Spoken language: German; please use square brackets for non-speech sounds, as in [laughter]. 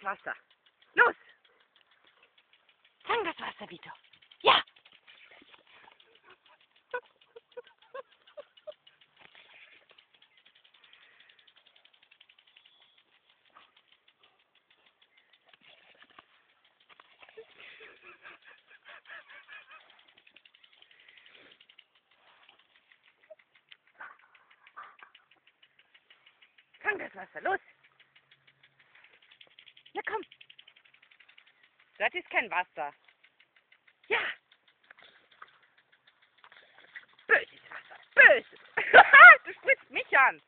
das Wasser. Los! Fang das Wasser, Vito. Ja! Fang das Wasser, los! Komm! Das ist kein Wasser. Ja! Böses Wasser, böses! [laughs] du spritzt mich an!